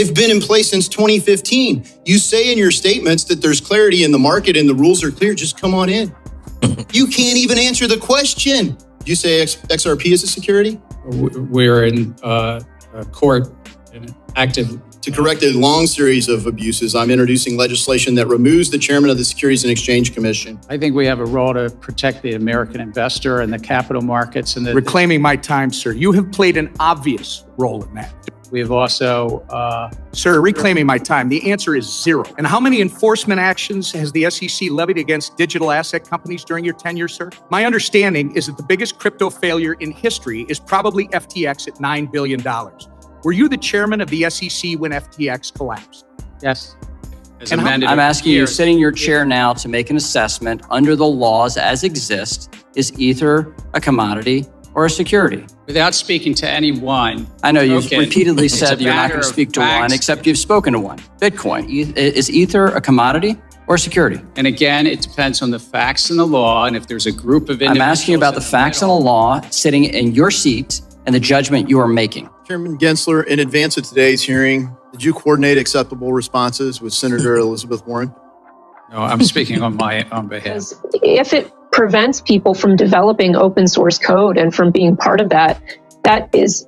They've been in place since 2015. You say in your statements that there's clarity in the market and the rules are clear. Just come on in. you can't even answer the question. Do you say X- XRP is a security? We're in uh, court in active to correct a long series of abuses, I'm introducing legislation that removes the chairman of the Securities and Exchange Commission. I think we have a role to protect the American investor and the capital markets and the reclaiming my time, sir. You have played an obvious role in that. We have also, uh, sir, reclaiming my time. The answer is zero. And how many enforcement actions has the SEC levied against digital asset companies during your tenure, sir? My understanding is that the biggest crypto failure in history is probably FTX at $9 billion. Were you the chairman of the SEC when FTX collapsed? Yes. and I'm asking you, sitting in your chair now, to make an assessment under the laws as exist. Is Ether a commodity or a security? Without speaking to anyone. I know you've okay. repeatedly said you're not going to speak to facts. one, except you've spoken to one. Bitcoin. Is Ether a commodity? Or a security. And again, it depends on the facts and the law. And if there's a group of individuals. I'm asking about the facts and the law sitting in your seat and the judgment you are making. Chairman Gensler, in advance of today's hearing, did you coordinate acceptable responses with Senator Elizabeth Warren? No, I'm speaking on my own behalf. If it prevents people from developing open source code and from being part of that, that is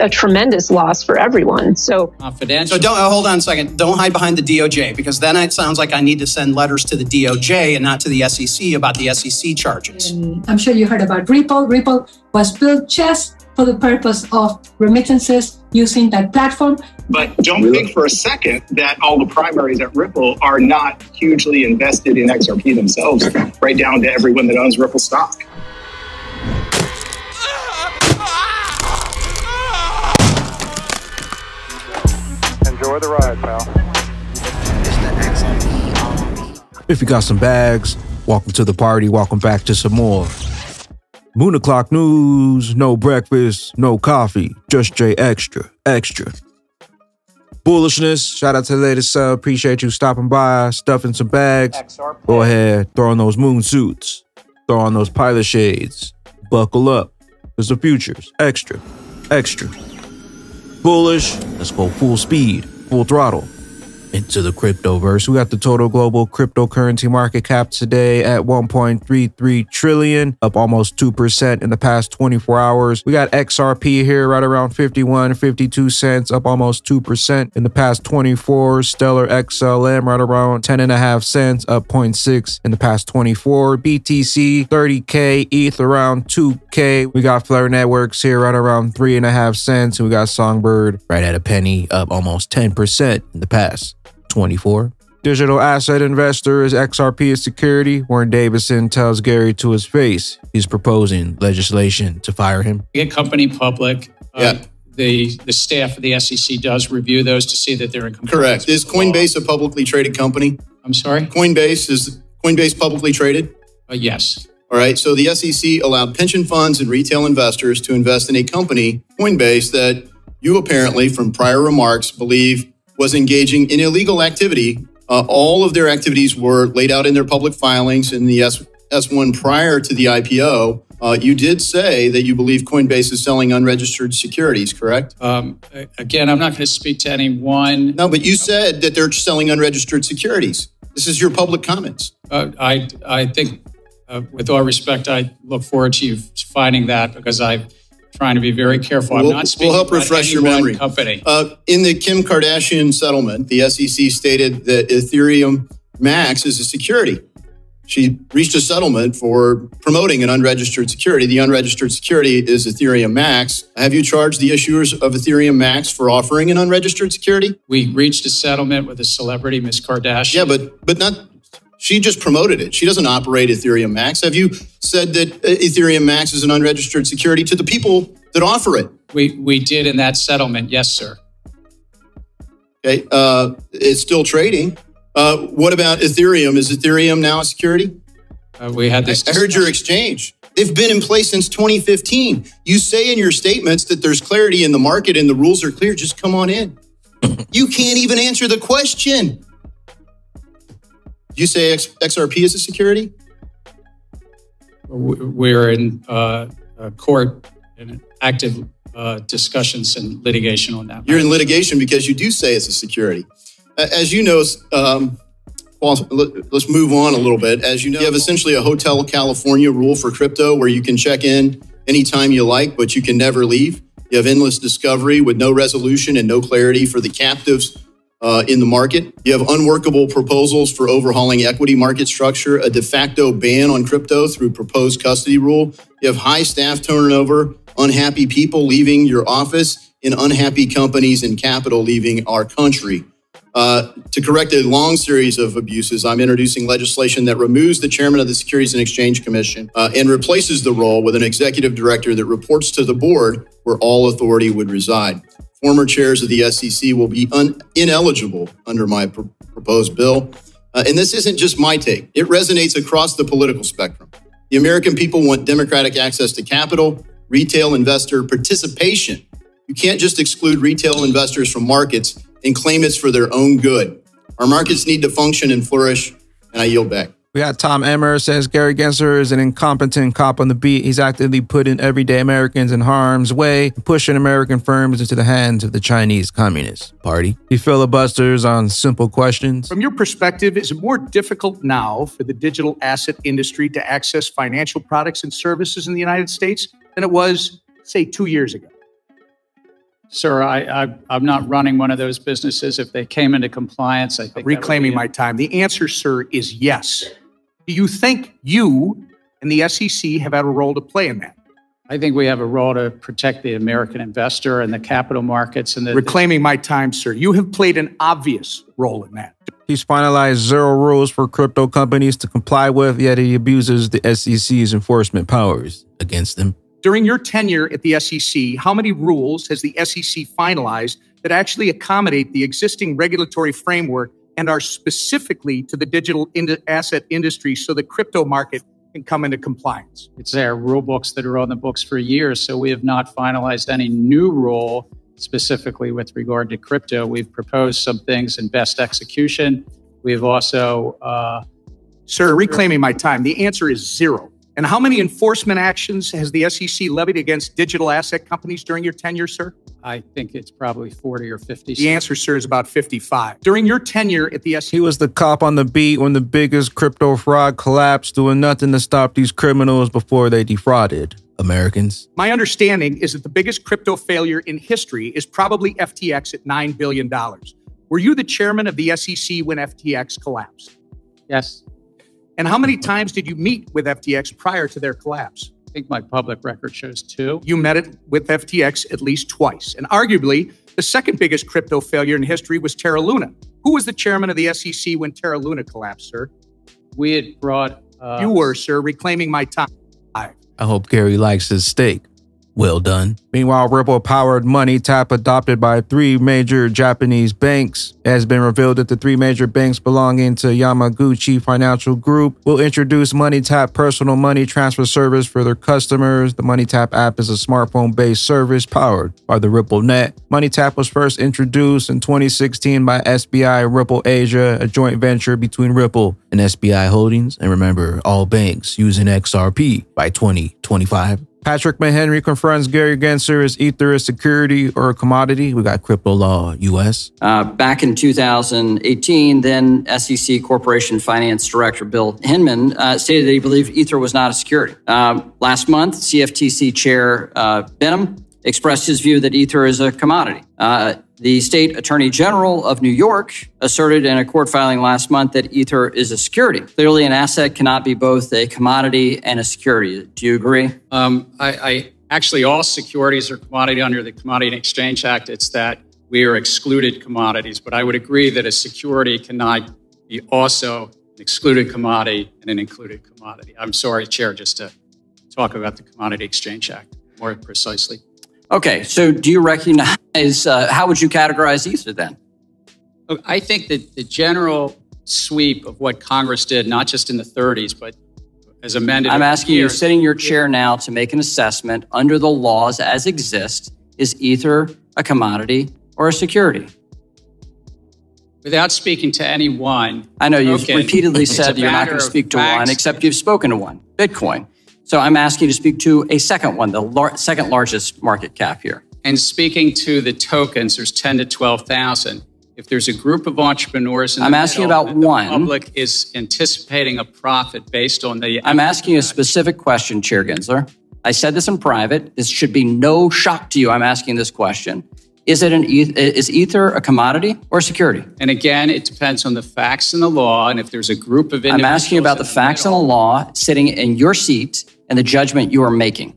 a tremendous loss for everyone. So confidential. So don't uh, hold on a second. Don't hide behind the DOJ because then it sounds like I need to send letters to the DOJ and not to the SEC about the SEC charges. I'm sure you heard about Ripple. Ripple was built just for the purpose of remittances using that platform. But don't really? think for a second that all the primaries at Ripple are not hugely invested in XRP themselves, right down to everyone that owns Ripple stock. Enjoy the ride, pal. If you got some bags, welcome to the party. Welcome back to some more. Moon o'clock news, no breakfast, no coffee, just J extra, extra. Bullishness, shout out to the latest sub. Appreciate you stopping by, stuffing some bags. Go ahead, throw on those moon suits, throw on those pilot shades, buckle up. Cause the future's extra, extra. Bullish, let's go full speed, full throttle into the cryptoverse. We got the total global cryptocurrency market cap today at 1.33 trillion, up almost 2% in the past 24 hours. We got XRP here right around 51, 52 cents, up almost 2% in the past 24. Stellar XLM right around 10 and a half cents, up 0.6 in the past 24. BTC 30K, ETH around 2K. We got Flare Networks here right around three and a half cents. And we got Songbird right at a penny, up almost 10% in the past 24. Digital asset investor is XRP security. Warren Davidson tells Gary to his face he's proposing legislation to fire him. Get company public. Uh, yeah. Uh, the, the staff of the SEC does review those to see that they're in compliance. Correct. Is Coinbase a publicly traded company? I'm sorry? Coinbase is Coinbase publicly traded? Uh, yes. All right. So the SEC allowed pension funds and retail investors to invest in a company, Coinbase, that you apparently, from prior remarks, believe was engaging in illegal activity. Uh, all of their activities were laid out in their public filings in the S- S1 prior to the IPO. Uh, you did say that you believe Coinbase is selling unregistered securities, correct? Um, again, I'm not going to speak to anyone. No, but you said that they're selling unregistered securities. This is your public comments. Uh, I, I think, uh, with all respect, I look forward to you finding that because I've trying to be very careful. I'm we'll, not speaking we'll help refresh your memory. Company. Uh, in the Kim Kardashian settlement, the SEC stated that Ethereum Max is a security. She reached a settlement for promoting an unregistered security. The unregistered security is Ethereum Max. Have you charged the issuers of Ethereum Max for offering an unregistered security? We reached a settlement with a celebrity, Miss Kardashian. Yeah, but but not she just promoted it. She doesn't operate Ethereum Max. Have you said that uh, Ethereum Max is an unregistered security to the people that offer it? We we did in that settlement, yes, sir. Okay, uh, it's still trading. Uh, what about Ethereum? Is Ethereum now a security? Uh, we had this. I heard your exchange. They've been in place since 2015. You say in your statements that there's clarity in the market and the rules are clear. Just come on in. you can't even answer the question you say X, XRP is a security? We're in uh, court in active uh, discussions and litigation on that. You're in litigation because you do say it's a security. As you know, um, well, let's move on a little bit. As you know, you have essentially a Hotel California rule for crypto where you can check in anytime you like, but you can never leave. You have endless discovery with no resolution and no clarity for the captives uh, in the market. You have unworkable proposals for overhauling equity market structure, a de facto ban on crypto through proposed custody rule. You have high staff turnover, unhappy people leaving your office, and unhappy companies and capital leaving our country. Uh, to correct a long series of abuses, I'm introducing legislation that removes the chairman of the Securities and Exchange Commission uh, and replaces the role with an executive director that reports to the board where all authority would reside. Former chairs of the SEC will be un- ineligible under my pr- proposed bill. Uh, and this isn't just my take, it resonates across the political spectrum. The American people want democratic access to capital, retail investor participation. You can't just exclude retail investors from markets and claim it's for their own good. Our markets need to function and flourish, and I yield back. We got Tom Emmer says Gary Gensler is an incompetent cop on the beat. He's actively putting everyday Americans in harm's way, pushing American firms into the hands of the Chinese Communist Party. He filibusters on simple questions. From your perspective, is it more difficult now for the digital asset industry to access financial products and services in the United States than it was, say, two years ago? Sir, I, I, am not running one of those businesses. If they came into compliance, I think reclaiming my time. The answer, sir, is yes. Do you think you and the SEC have had a role to play in that? I think we have a role to protect the American investor and the capital markets and the reclaiming my time, sir. You have played an obvious role in that. He's finalized zero rules for crypto companies to comply with, yet he abuses the SEC's enforcement powers against them. During your tenure at the SEC, how many rules has the SEC finalized that actually accommodate the existing regulatory framework and are specifically to the digital asset industry so the crypto market can come into compliance? It's our rule books that are on the books for years, so we have not finalized any new rule specifically with regard to crypto. We've proposed some things in best execution. We've also. Uh, Sir, reclaiming my time, the answer is zero. And how many enforcement actions has the SEC levied against digital asset companies during your tenure, sir? I think it's probably 40 or 50. The answer, sir, is about 55. During your tenure at the SEC, he was the cop on the beat when the biggest crypto fraud collapsed, doing nothing to stop these criminals before they defrauded Americans. My understanding is that the biggest crypto failure in history is probably FTX at $9 billion. Were you the chairman of the SEC when FTX collapsed? Yes. And how many times did you meet with FTX prior to their collapse? I think my public record shows two. You met it with FTX at least twice. And arguably, the second biggest crypto failure in history was Terra Luna. Who was the chairman of the SEC when Terra Luna collapsed, sir? We had brought. Uh, you were, sir, reclaiming my time. I hope Gary likes his steak. Well done. Meanwhile, Ripple powered money tap adopted by three major Japanese banks. It has been revealed that the three major banks belonging to Yamaguchi Financial Group will introduce Money Tap personal money transfer service for their customers. The Money Tap app is a smartphone based service powered by the Ripple Net. Money Tap was first introduced in 2016 by SBI Ripple Asia, a joint venture between Ripple and SBI Holdings. And remember, all banks using XRP by 2025. Patrick McHenry confronts Gary Gensler as Ether a security or a commodity. We got crypto law US. Uh, back in 2018, then SEC Corporation Finance Director Bill Hinman uh, stated that he believed Ether was not a security. Uh, last month, CFTC Chair uh, Behnam expressed his view that Ether is a commodity. The state attorney general of New York asserted in a court filing last month that Ether is a security. Clearly, an asset cannot be both a commodity and a security. Do you agree? Um, I, I actually, all securities are commodity under the Commodity and Exchange Act. It's that we are excluded commodities. But I would agree that a security cannot be also an excluded commodity and an included commodity. I'm sorry, Chair, just to talk about the Commodity Exchange Act more precisely. Okay, so do you recognize, uh, how would you categorize Ether then? I think that the general sweep of what Congress did, not just in the 30s, but as amended. I'm asking you, sitting in your chair now, to make an assessment under the laws as exist is Ether a commodity or a security? Without speaking to anyone. I know you've okay. repeatedly said you're not going to speak to one, except you've spoken to one Bitcoin. So I'm asking you to speak to a second one, the lar- second largest market cap here. And speaking to the tokens, there's 10 to 12,000. If there's a group of entrepreneurs in I'm asking middle about the one. public is anticipating a profit based on the. I'm asking a specific question, Chair Gensler. I said this in private. This should be no shock to you. I'm asking this question. Is it an is ether a commodity or a security? And again, it depends on the facts and the law. And if there's a group of I'm asking about the in facts and the law sitting in your seat and the judgment you are making.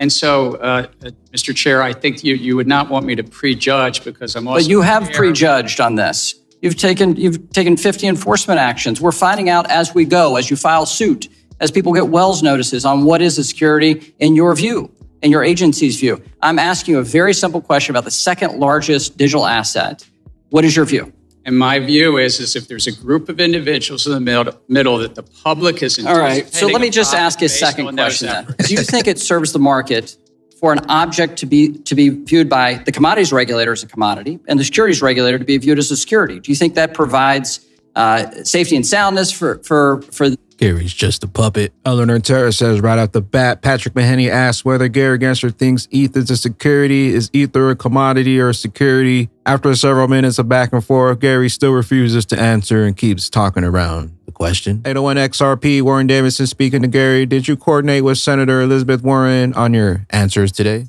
And so, uh, Mr. Chair, I think you, you would not want me to prejudge because I'm also. But you have prejudged on this. You've taken you've taken 50 enforcement actions. We're finding out as we go, as you file suit, as people get Wells notices on what is a security in your view, in your agency's view. I'm asking you a very simple question about the second largest digital asset. What is your view? And my view is, is if there's a group of individuals in the middle, middle that the public is All right. So let me just ask a second question then. Do you think it serves the market for an object to be to be viewed by the commodities regulator as a commodity and the securities regulator to be viewed as a security? Do you think that provides uh, safety and soundness for for for Gary's just a puppet. Eleanor Terrett says right off the bat, Patrick Mahoney asks whether Gary Gensler thinks ETH is a security. Is Ether a commodity or a security? After several minutes of back and forth, Gary still refuses to answer and keeps talking around the question. 801 XRP, Warren Davidson speaking to Gary. Did you coordinate with Senator Elizabeth Warren on your answers today?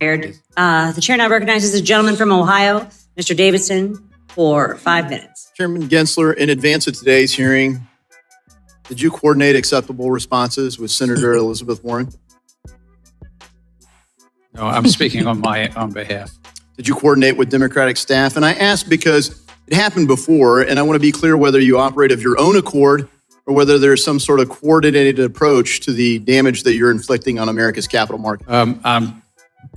Uh, the chair now recognizes the gentleman from Ohio, Mr. Davidson, for five minutes. Chairman Gensler, in advance of today's hearing, did you coordinate acceptable responses with Senator Elizabeth Warren? No, I'm speaking on my on behalf. Did you coordinate with Democratic staff? And I ask because it happened before, and I want to be clear whether you operate of your own accord or whether there's some sort of coordinated approach to the damage that you're inflicting on America's capital market. Um, I'm,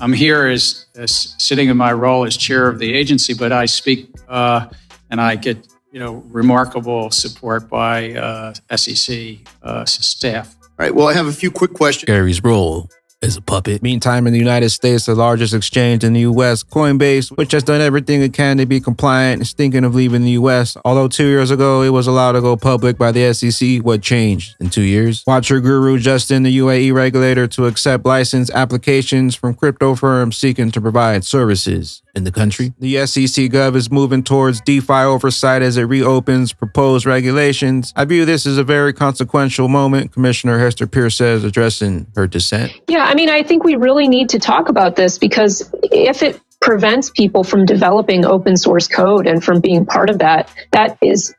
I'm here as, as sitting in my role as chair of the agency, but I speak uh, and I get you know remarkable support by uh, SEC uh, staff. All right. Well, I have a few quick questions. Gary's role is a puppet. Meantime, in the United States, the largest exchange in the U.S., Coinbase, which has done everything it can to be compliant, is thinking of leaving the U.S. Although two years ago it was allowed to go public by the SEC, what changed in two years? Watcher Guru Justin, the UAE regulator, to accept license applications from crypto firms seeking to provide services in the country. The SEC Gov is moving towards DeFi oversight as it reopens proposed regulations. I view this as a very consequential moment, Commissioner Hester Peirce says, addressing her dissent. Yeah, I mean, I think we really need to talk about this because if it prevents people from developing open source code and from being part of that, that is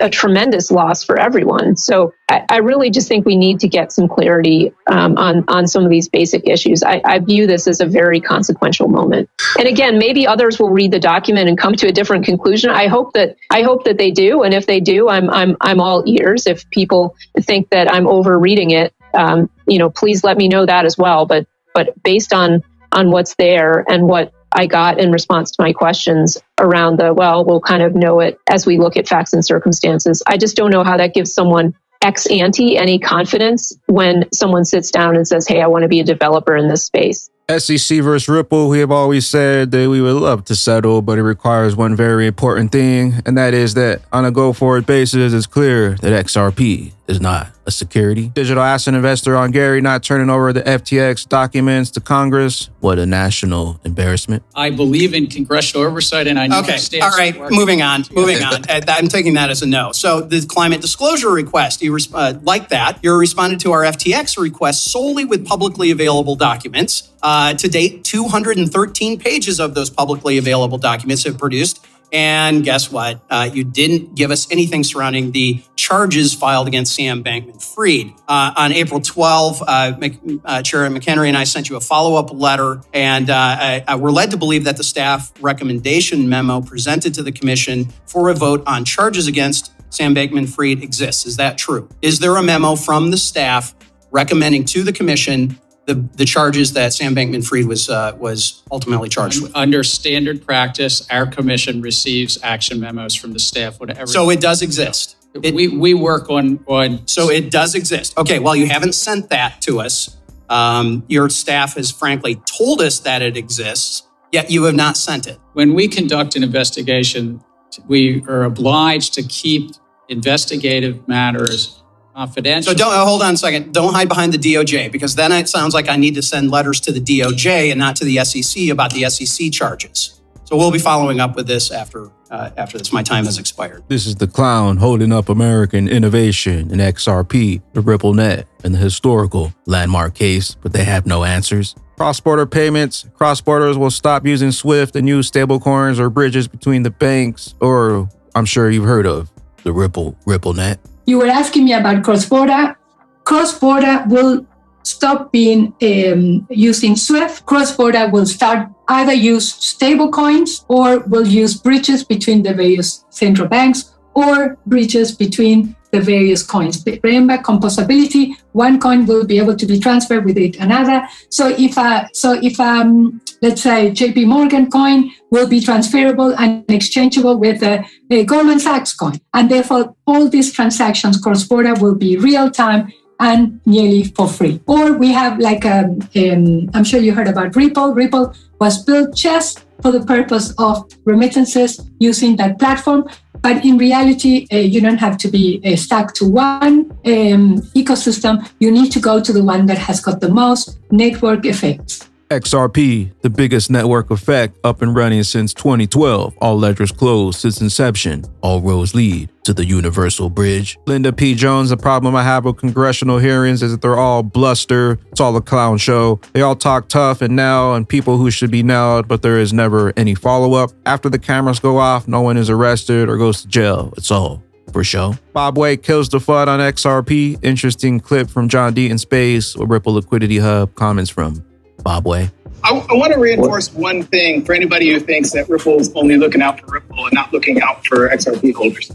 a tremendous loss for everyone. So I, I really just think we need to get some clarity um, on on some of these basic issues. I, I view this as a very consequential moment. And again, maybe others will read the document and come to a different conclusion. I hope that I hope that they do. And if they do, I'm I'm I'm all ears. If people think that I'm overreading it, um, you know, please let me know that as well. But but based on on what's there and what I got in response to my questions around the, well, we'll kind of know it as we look at facts and circumstances. I just don't know how that gives someone ex ante any confidence when someone sits down and says, hey, I want to be a developer in this space. SEC versus Ripple, we have always said that we would love to settle, but it requires one very important thing, and that is that on a go forward basis, it's clear that XRP is not a security. Digital asset investor on Gary not turning over the FTX documents to Congress. What a national embarrassment. I believe in congressional oversight, and I know Okay. the state's All right. working. Moving on. Moving on. Uh, I'm taking that as a no. So the climate disclosure request, you res- uh, like that. You're responded to our FTX request solely with publicly available documents. Uh, to date, 213 pages of those publicly available documents have produced. And guess what? Uh, you didn't give us anything surrounding the charges filed against Sam Bankman Fried. Uh, on April 12, uh, Mc, uh, Chair McHenry and I sent you a follow up letter, and uh, I, I, we're led to believe that the staff recommendation memo presented to the commission for a vote on charges against Sam Bankman Fried exists. Is that true? Is there a memo from the staff recommending to the commission the, the charges that Sam Bankman Fried was uh, was ultimately charged with? Under standard practice, our commission receives action memos from the staff. Whatever. So it does exist. It, we we work on on. So it does exist. Okay. Well, you haven't sent that to us. Um, your staff has frankly told us that it exists, yet you have not sent it. When we conduct an investigation, we are obliged to keep investigative matters confidential. So don't uh, hold on a second. Don't hide behind the DOJ because then it sounds like I need to send letters to the DOJ and not to the SEC about the SEC charges. So we'll be following up with this after uh, after this. My time has expired. This is the clown holding up American innovation in XRP, the Ripple Net, and the historical landmark case, but they have no answers. Cross border payments. Cross borders will stop using SWIFT and use stablecoins or bridges between the banks, or I'm sure you've heard of the Ripple Ripple Net. You were asking me about cross border. Cross border will stop being um, using SWIFT. Cross border will start either use stable coins or will use bridges between the various central banks or bridges between the various coins. Remember composability. One coin will be able to be transferred with it another. So if a, so if um, let's say JP Morgan coin will be transferable and exchangeable with a, a Goldman Sachs coin, and therefore all these transactions cross border will be real time and nearly for free. Or we have like um, um, I'm sure you heard about Ripple. Ripple was built just for the purpose of remittances using that platform. But in reality, uh, you don't have to be uh, stuck to one um, ecosystem. You need to go to the one that has got the most network effects. XRP, the biggest network effect up and running since 2012. All ledgers closed since inception. All roads lead to the universal bridge. Linda P. Jones, the problem I have with congressional hearings is that they're all bluster. It's all a clown show. They all talk tough and now and people who should be nailed, but there is never any follow up. After the cameras go off, no one is arrested or goes to jail. It's all for show. Bob Way kills the FUD on XRP. Interesting clip from John D in Space or Ripple Liquidity Hub. Comments from Bob Way. I, I want to reinforce one thing for anybody who thinks that Ripple is only looking out for Ripple and not looking out for XRP holders.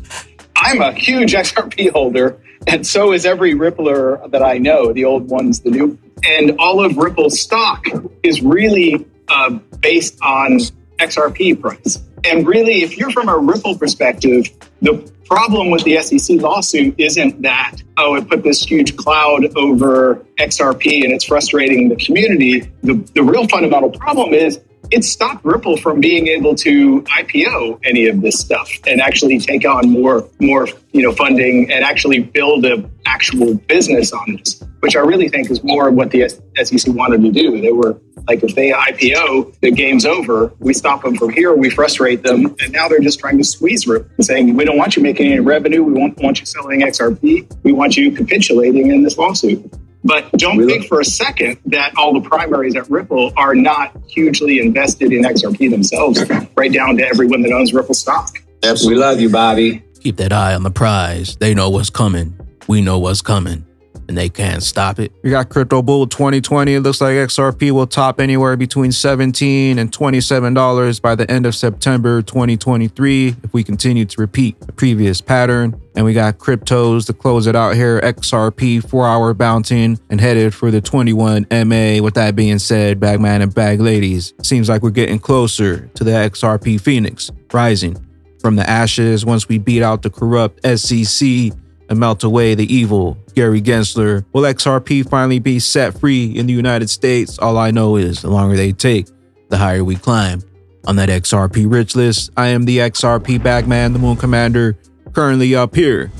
I'm a huge XRP holder, and so is every Rippler that I know, the old ones, the new. And all of Ripple's stock is really uh, based on XRP price. And really, if you're from a Ripple perspective, the problem with the SEC lawsuit isn't that, oh, it put this huge cloud over XRP and it's frustrating the community. The, the real fundamental problem is it stopped Ripple from being able to IPO any of this stuff and actually take on more more you know funding and actually build a actual business on this, which I really think is more of what the SEC wanted to do. They were like, if they IPO, the game's over. We stop them from here, we frustrate them, and now they're just trying to squeeze Ripple, saying we don't want you making any revenue, we won't want you selling XRP, we want you capitulating in this lawsuit. But don't really? think for a second that all the primaries at Ripple are not hugely invested in XRP themselves, right down to everyone that owns Ripple stock. Absolutely. We love you, Bobby. Keep that eye on the prize. They know what's coming. We know what's coming and they can't stop it. We got Crypto Bull 2020. It looks like XRP will top anywhere between 17 and $27 by the end of September 2023 if we continue to repeat the previous pattern. And we got cryptos to close it out here. XRP four hour bouncing and headed for the 21 MA. With that being said, Bagman and Bag Ladies, seems like we're getting closer to the XRP Phoenix rising from the ashes once we beat out the corrupt SEC and melt away the evil Gary Gensler. Will XRP finally be set free in the United States? All I know is the longer they take, the higher we climb. On that XRP rich list, I am the XRP bagman, the Moon Commander, currently up here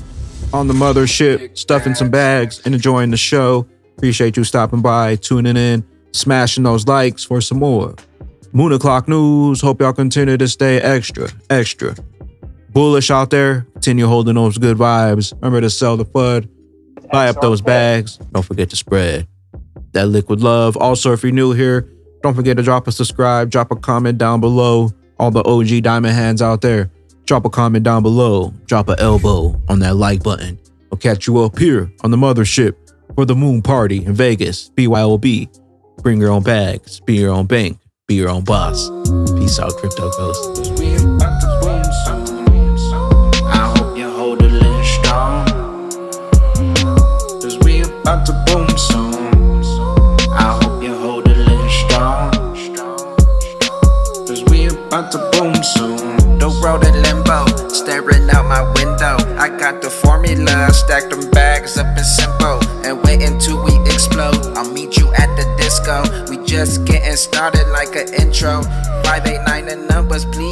on the mothership, stuffing some bags and enjoying the show. Appreciate you stopping by, tuning in, smashing those likes for some more. Moon o'clock news. Hope y'all continue to stay extra, extra bullish out there. Continue holding those good vibes. Remember to sell the FUD. Buy up those bags. Don't forget to spread that liquid love. Also, if you're new here, don't forget to drop a subscribe, drop a comment down below. All the OG diamond hands out there, drop a comment down below, drop an elbow on that like button. I'll catch you up here on the mothership for the moon party in Vegas. BYOB. Bring your own bags, be your own bank, be your own boss. Peace out, Crypto Ghost. Intro. 589 the numbers, please,